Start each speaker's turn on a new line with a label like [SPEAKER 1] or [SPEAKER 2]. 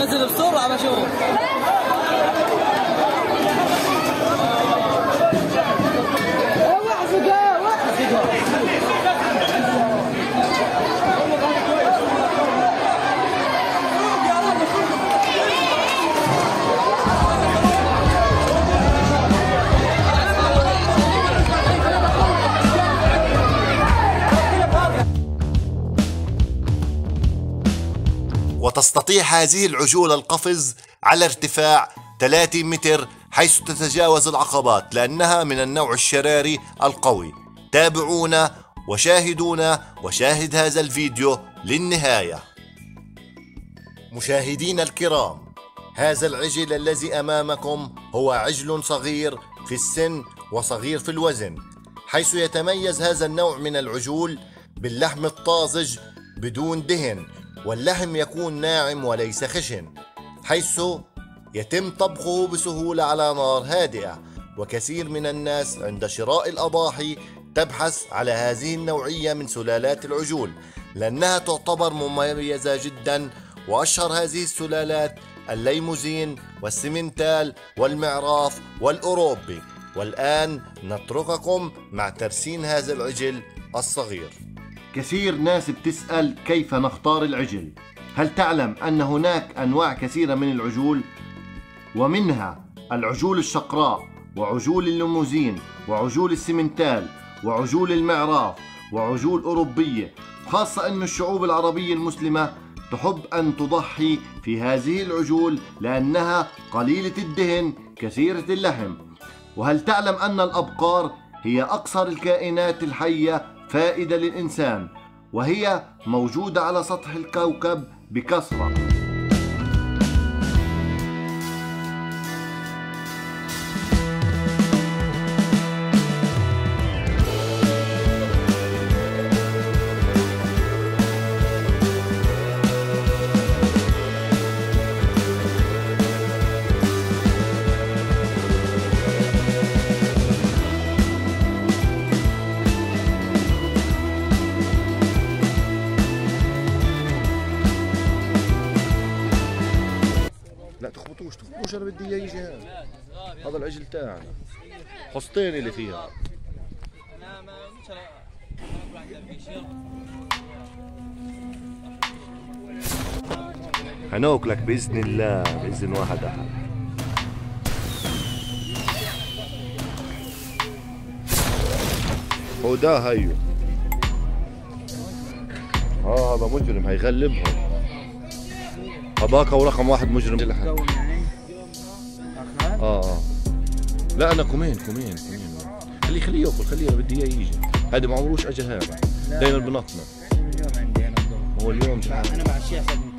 [SPEAKER 1] نزل بسرعة بشوف
[SPEAKER 2] وتستطيع هذه العجول القفز على ارتفاع 3 متر حيث تتجاوز العقبات لأنها من النوع الشراري القوي. تابعونا وشاهدونا وشاهد هذا الفيديو للنهاية. مشاهدينا الكرام هذا العجل الذي أمامكم هو عجل صغير في السن وصغير في الوزن حيث يتميز هذا النوع من العجول باللحم الطازج بدون دهن. واللحم يكون ناعم وليس خشن حيث يتم طبخه بسهولة على نار هادئة. وكثير من الناس عند شراء الأضاحي تبحث على هذه النوعية من سلالات العجول لأنها تعتبر مميزة جدا وأشهر هذه السلالات الليموزين والسمنتال والمعراف والأوروبي. والآن نترككم مع ترسين هذا العجل الصغير. كثير ناس بتسأل كيف نختار العجل؟ هل تعلم أن هناك أنواع كثيرة من العجول؟ ومنها العجول الشقراء وعجول الليموزين وعجول السمنتال وعجول المعراف وعجول أوروبية. خاصة أن الشعوب العربية المسلمة تحب أن تضحي في هذه العجول لأنها قليلة الدهن كثيرة اللحم. وهل تعلم أن الأبقار هي أقصر الكائنات الحية؟ فائدة للإنسان وهي موجودة على سطح الكوكب بكثرة. لا تخبطوش تخبطوش أنا بدي إياه يجي. هذا هذا العجل تاعنا. حصتين اللي فيها.
[SPEAKER 1] أنا ما
[SPEAKER 2] هناكلك بإذن الله بإذن واحد أحد. وده هيو. آه هذا مجرم هيغلبهم. هذاك هو رقم واحد مجرم
[SPEAKER 1] يعني.
[SPEAKER 2] آه آه. لا أنا كومين كومين كومين. خليه خليه يأكل خليه بدي إياه يجي. هذا ما عمروش اجى هذا دائما بنطنا هو اليوم عارف
[SPEAKER 1] أنا بعشيها حسب